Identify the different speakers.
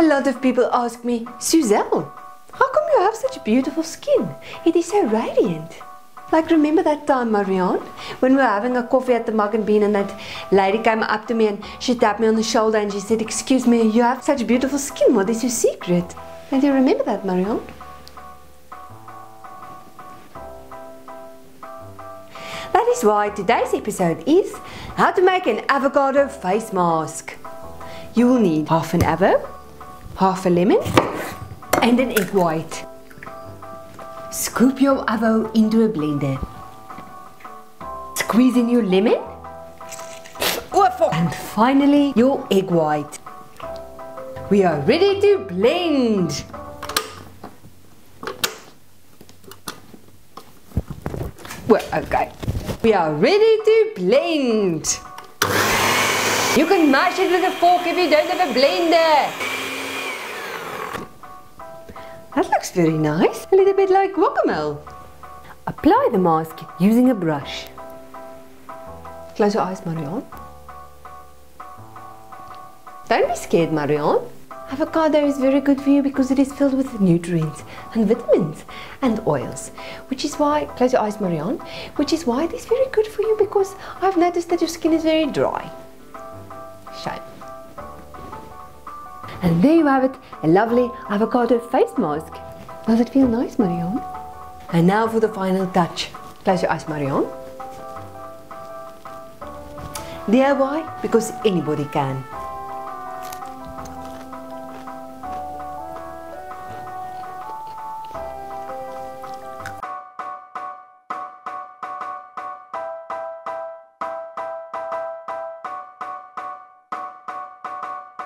Speaker 1: A lot of people ask me, Suzelle, how come you have such beautiful skin? It is so radiant. Like remember that time, Marianne, when we were having a coffee at the Mug and Bean and that lady came up to me and she tapped me on the shoulder and she said, excuse me, you have such beautiful skin, what is your secret? And you remember that, Marianne? That is why today's episode is how to make an avocado face mask. You will need half an avo, half a lemon and an egg white. Scoop your avo into a blender. Squeeze in your lemon. And finally your egg white. We are ready to blend. Well, okay. We are ready to blend. You can mash it with a fork if you don't have a blender. That looks very nice. A little bit like guacamole. Apply the mask using a brush. Close your eyes, Marianne. Don't be scared, Marianne. Avocado is very good for you because it is filled with nutrients and vitamins and oils, which is why, close your eyes, Marianne, which is why it is very good for you because I've noticed that your skin is very dry. Shine. And there you have it, a lovely avocado face mask. Does it feel nice, Marianne? And now for the final touch. Close your eyes, Marianne. DIY because anybody can.